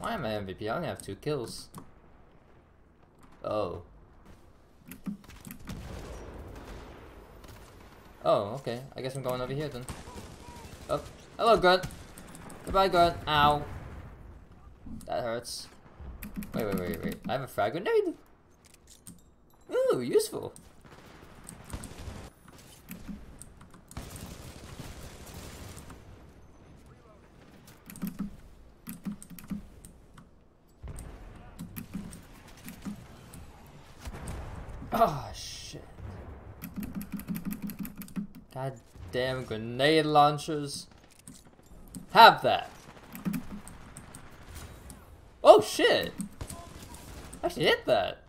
Why am I MVP? I only have two kills. Oh. Oh, okay. I guess I'm going over here then. Oh, hello Grunt. Goodbye Grunt. Ow. That hurts. Wait, wait, wait, wait. I have a frag grenade? Ooh, useful. Oh, shit. God damn grenade launchers. Have that. Oh, shit. I actually hit that.